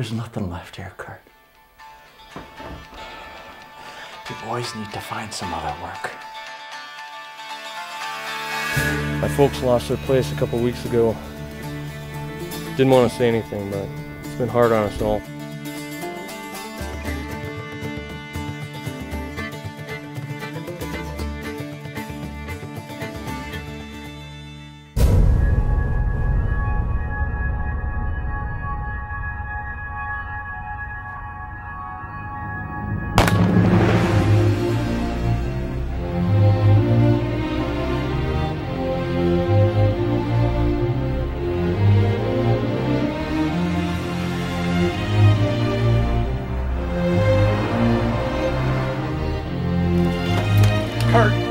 There's nothing left here, Kurt. You boys need to find some other work. My folks lost their place a couple weeks ago. Didn't want to say anything, but it's been hard on us all. hurt.